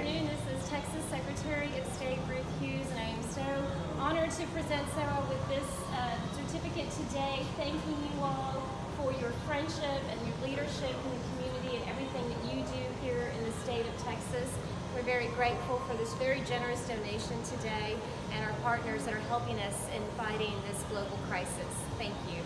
afternoon. This is Texas Secretary of State Ruth Hughs, and I am so honored to present Sewa with this uh, certificate today, thanking you all for your friendship and your leadership in the community and everything that you do here in the state of Texas. We're very grateful for this very generous donation today and our partners that are helping us in fighting this global crisis. Thank you.